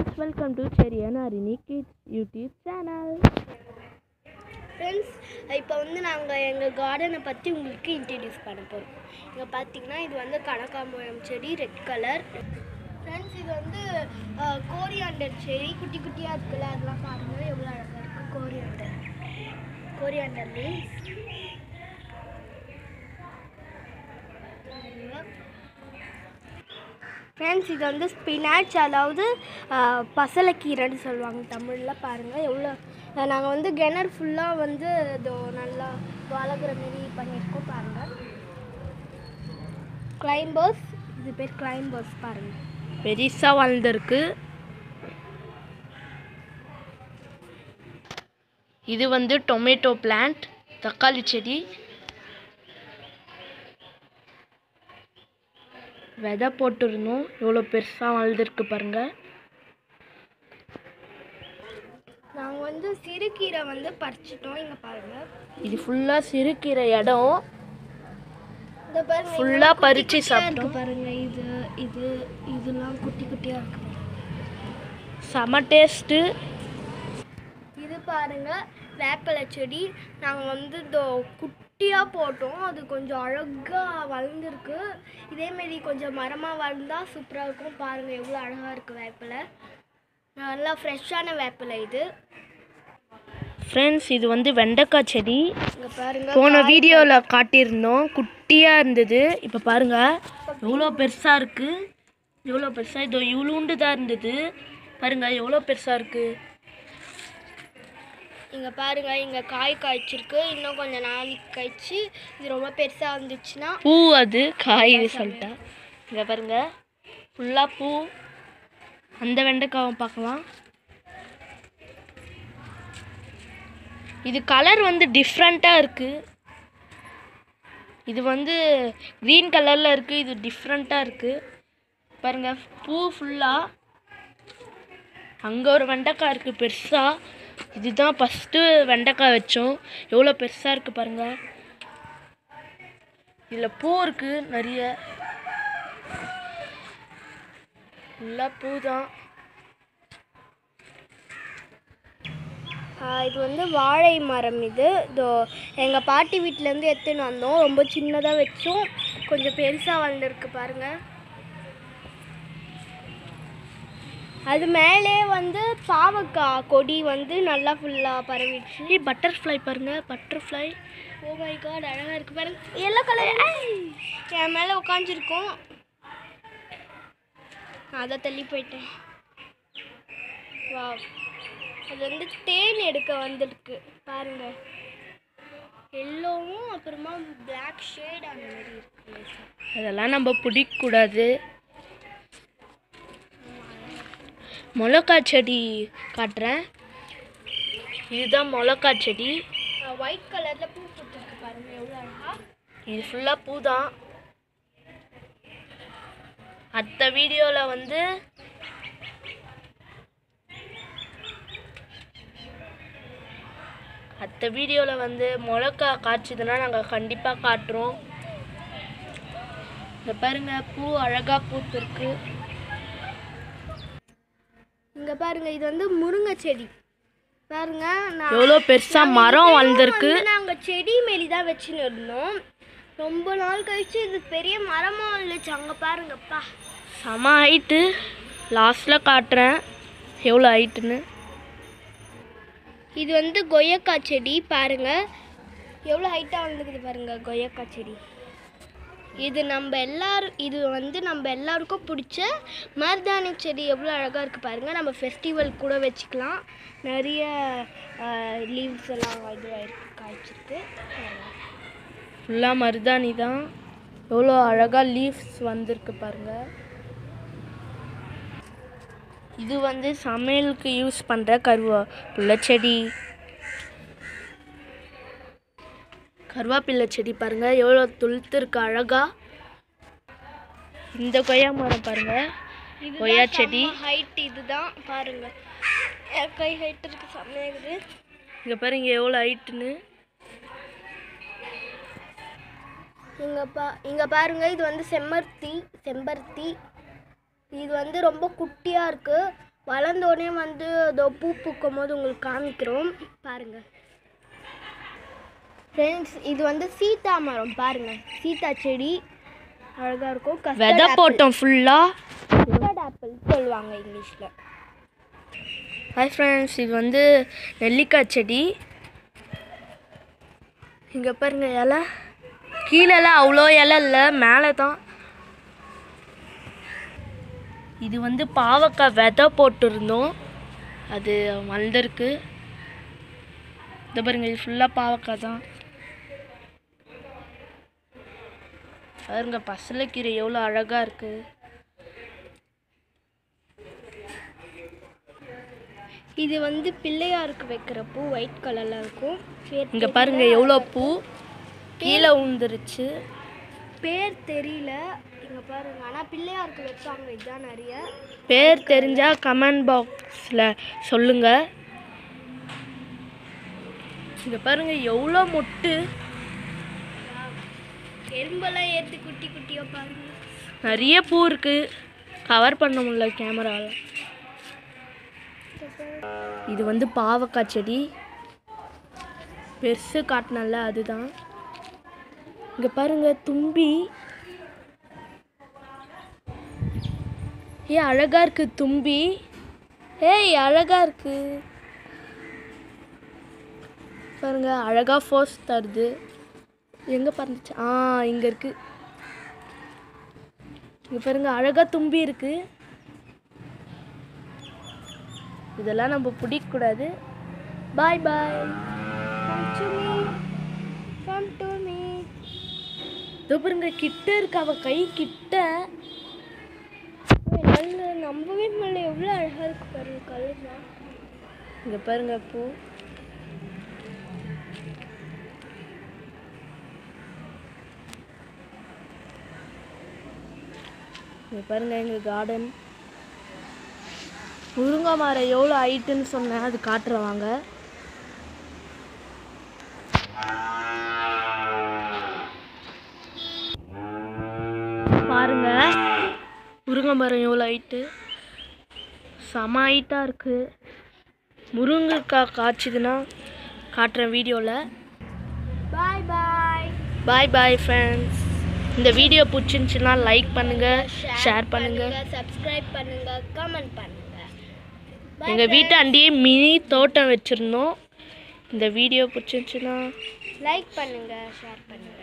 Friends welcome to செரியான Harini kids YouTube channel friends இப்போ வந்து நாங்கள் எங்கள் கார்டனை பற்றி உங்களுக்கு இன்ட்ரடியூஸ் பண்ண போகிறோம் இங்கே பார்த்தீங்கன்னா இது வந்து கனகாம்பரம் செடி ரெட் கலர் ஃப்ரெண்ட்ஸ் இது வந்து கோரியாண்டர் செடி. குட்டி குட்டியாக இருக்குல்ல அதெல்லாம் பாருங்கள் எவ்வளோ அழகாக இருக்குது கோரியாண்டர் கோரியாண்டர் லீவ்ஸ் ஃப்ரெண்ட்ஸ் இது வந்து ஸ்பினாச் அதாவது பசலைக்கீரைன்னு சொல்லுவாங்க தமிழில் பாருங்கள் எவ்வளோ நாங்கள் வந்து கிணறு ஃபுல்லாக வந்து இதோ நல்லா வளர்க்குற மாரி பண்ணியிருக்கோம் பாருங்கள் கிளைம்பர்ஸ் இது பேர் கிளைம்பர்ஸ் பாருங்கள் பெரிசா வளர்ந்துருக்கு. இது வந்து டொமேட்டோ பிளான்ட் தக்காளி செடி. விதை போட்டிருந்தோம். எவ்வளோ பெருசாக வளர்ந்துருக்கு பாருங்க. நாங்கள் வந்து சிறுகீரை வந்து பறிச்சிட்டோம். இங்கே பாருங்கள் இது ஃபுல்லாக சிறுக்கிற இடம். இந்த பாருங்க குட்டி குட்டியா இருக்கு சாப்பிட்டோம். பாருங்க. இது இது இதெல்லாம் குட்டி குட்டியாக இருக்கு செம டேஸ்ட்டு இது பாருங்க வேப்பிலை செடி. நாங்கள் வந்து இதோ குட்டியாக போட்டோம். அது கொஞ்சம் அழகாக வளர்ந்துருக்கு. இதேமாரி கொஞ்சம் மரமாக வளர்ந்தால் சூப்பராக இருக்கும். பாருங்கள் எவ்வளோ அழகாக இருக்குது வேப்பிலை. நல்லா ஃப்ரெஷ்ஷான வேப்பிலை இது. ஃப்ரெண்ட்ஸ் இது வந்து வெண்டைக்காய் செடி. இங்கே பாருங்க போன வீடியோவில் காட்டியிருந்தோம். குட்டியாக இருந்தது. இப்போ பாருங்க எவ்வளோ பெருசாக இருக்குது எவ்வளோ பெருசாக இதோ இவ்வளோண்டு தான் இருந்தது. பாருங்க எவ்வளோ பெருசாக இருக்குது இங்கே பாருங்க இங்கே காய் காய்ச்சிருக்கு. இன்னும் கொஞ்சம் நாளைக்கு கழிச்சு இது ரொம்ப பெருசாக வந்துச்சுன்னா பூ அது காய் சொல்லிட்டேன் இங்கே பாருங்க ஃபுல்லாக பூ. அந்த வெண்டைக்காவும் பார்க்கலாம். இது கலர் வந்து டிஃப்ரெண்ட்டாக இருக்குது இது வந்து க்ரீன் கலரில் இருக்குது இது டிஃப்ரெண்ட்டாக இருக்குது பாருங்கள் பூ ஃபுல்லாக அங்கே ஒரு வெண்டைக்காய் இருக்குது பெருசாக இதுதான் ஃபஸ்ட்டு வெண்டைக்காய் வச்சோம். எவ்வளோ பெருசாக இருக்குது பாருங்கள் இதில் பூ இருக்கு நிறைய. ஃபுல்லாக பூ தான் இது வந்து வாழை மரம் இது. இதோ எங்கள் பாட்டி வீட்டிலேருந்து எடுத்துன்னு வந்தோம். ரொம்ப சின்னதாக வச்சோம். கொஞ்சம் பெருசாக வந்திருக்கு பாருங்கள் அது மேலே வந்து பாவக்காய் கொடி வந்து நல்லா ஃபுல்லாக பரவிடுச்சு. ஏய் பட்டர்ஃப்ளை பாருங்க பட்டர்ஃப்ளை ஓ மை காட் அழகாக இருக்கு பாருங்க. எல்லோ கலர் என் மேலே உட்காந்துருக்கோம் அதை தள்ளி போயிட்டேன். வா அது வந்து தேன் எடுக்க வந்திருக்கு. பாருங்க. எல்லோவும் அப்புறமா பிளாக் ஷேட் அந்த மாதிரி இருக்கு. அதெல்லாம் நம்ம பிடிக்கக்கூடாது. மிளகாய் செடி காட்டுறேன். இதுதான் மிளகாய் செடி. ஒயிட் கலர்ல பூ பூத்துருக்கு பாருங்க எவ்வளோ அழகா. இது ஃபுல்லாக பூ தான் அடுத்த வீடியோவில் வந்து அடுத்த வீடியோவில் வந்து மிளகா காய்ச்சதுன்னா நாங்கள் கண்டிப்பாக காட்டுறோம். இந்த பாருங்க பூ அழகாக பூத்துருக்கு. இங்க பாருங்க இது வந்து முருங்கை செடி. பாருங்க நான் எவ்வளோ பெருசாக மரம் வளர்ந்துருக்கு. வந்து நாங்க செடி மாரி தான் வச்சுன்னு இருந்தோம். ரொம்ப நாள் கழிச்சு இது பெரிய மரமா வந்துச்சு. அங்க பாருங்கப்பா. செம ஹைட்டு லாஸ்ட்டில் காட்டுறேன். எவ்வளோ ஹைட்டுன்னு இது வந்து கொய்யக்காய் செடி பாருங்க. எவ்வளோ ஹைட்டாக வந்துக்குது பாருங்க கொய்யக்காய் செடி. இது நம்ம எல்லாரும் இது வந்து நம்ம எல்லாருக்கும் பிடிச்ச மருதாணி செடி எவ்வளோ அழகாக இருக்குது பாருங்கள் நம்ம ஃபெஸ்டிவல் கூட வச்சுக்கலாம். நிறைய லீவ்ஸ் எல்லாம் இதுவாயிருக்கு காய்ச்சிருக்கு. ஃபுல்லாக மருதாணி தான். எவ்வளோ அழகாக லீவ்ஸ் வந்திருக்கு பாருங்கள் இது வந்து சமையலுக்கு யூஸ் பண்ணுற கருவேப்பிலை செடி. கருவேப்பிலை செடி பாருங்க. எவ்வளோ துளுத்து இருக்கு அழகா. இந்த கொய்யா மரம் பாருங்க. கொய்யா செடி. ஹைட் இதுதான். பாருங்க. என் கை ஹைட் இருக்கு செம்மையாகுது இங்கே பாருங்க எவ்வளோ ஹைட்டுன்னு இங்க பா இங்க பாருங்க இது வந்து செம்மருத்தி செம்பருத்தி. இது வந்து ரொம்ப குட்டியா இருக்கு. வளர்ந்தோடனே வந்து இதோ பூ பூக்கும் போது உங்களுக்கு காமிக்கிறோம். பாருங்க. ஃப்ரெண்ட்ஸ் இது வந்து சீதா மரம். பாருங்க. சீதா செடி. அழகாக இருக்கும். விதை போட்டோம் ஃபுல்லாக கஸ்டர்ட் ஆப்பிள் சொல்லுவாங்க இங்கிலீஷில். ஹாய் ஃப்ரெண்ட்ஸ் இது வந்து நெல்லிக்காய் செடி. இங்கே பாருங்க இலை. கீழெல்லாம் அவ்வளோ இலை இல்லை மேலே தான். இது வந்து பாவக்காய் விதை போட்டிருந்தோம். அது வளர்ந்துருக்கு. இந்த பாருங்க இது ஃபுல்லாக பாவக்காய் தான். பாருங்க பசலைக்கீரை எவ்வளோ அழகாக இருக்குது இது வந்து பிள்ளையாருக்கு வைக்கிற பூ ஒயிட் கலரில் இருக்கும். இங்கே பாருங்க எவ்வளோ பூ? கீழே உழுந்துருச்சு. பேர் தெரியல. இங்கே பாருங்க ஆனால் பிள்ளையாருக்கு வைப்பாங்க இதுதான் நிறைய. பேர் தெரிஞ்சால் கமெண்ட் பாக்ஸில் சொல்லுங்கள் இங்கே பாருங்க எவ்வளோ மொட்டு. எறும்பெல்லாம் ஏற்றி குட்டி குட்டியாக பாருங்க. நிறைய பூ இருக்குது கவர் பண்ண முடியல கேமராவில் இது வந்து பாவக்காய் செடி. பெருசு காட்டினல அதுதான். இங்கே பாருங்கள் தும்பி. ஏ அழகாக இருக்குது தும்பி. ஏய் அழகாக இருக்குது பாருங்கள் அழகாக ஃபோர்ஸ் தருது. எங்கே பறந்துச்சு? ஆ இங்கே இருக்குது இங்கே பாருங்க அழகாக தும்பி இருக்குது இதெல்லாம் நம்ம பிடிக்கக்கூடாது பாய் பாய் இதோ பாருங்க கிட்ட இருக்கு அவ கை கிட்ட. நம்பவே முடியல. எவ்வளோ அழகாக இருக்கு பாருங்க கலர்லாம் இங்கே பாருங்க பூ. இங்க பாருங்க எங்க கார்டன் முருங்கை மரம் எவ்வளோ ஹைட்டுன்னு சொன்னேன் அது காட்டுறவாங்க பாருங்க முருங்கை மரம் எவ்வளோ ஹைட்டு செம ஹைட்டாக இருக்குது முருங்கைக்காய் காய்ச்சிதுன்னா காட்டுறேன் வீடியோவில் bye bye bye bye friends இந்த வீடியோ பிடிச்சிருந்துச்சுன்னா லைக் பண்ணுங்கள் ஷேர் பண்ணுங்கள் சப்ஸ்கிரைப் பண்ணுங்க கமெண்ட் பண்ணுங்க எங்கள் வீட்டு அண்டியே மினி தோட்டம் வச்சுருந்தோம். இந்த வீடியோ பிடிச்சிருந்துச்சுன்னா லைக் பண்ணுங்க ஷேர் பண்ணுங்க.